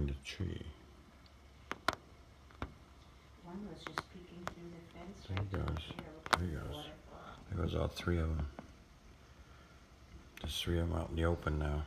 behind a tree. One was just peeking through the fence There he to goes. There he goes. There goes all three of them. There's three of them out in the open now.